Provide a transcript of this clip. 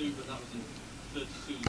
32, but that was in 32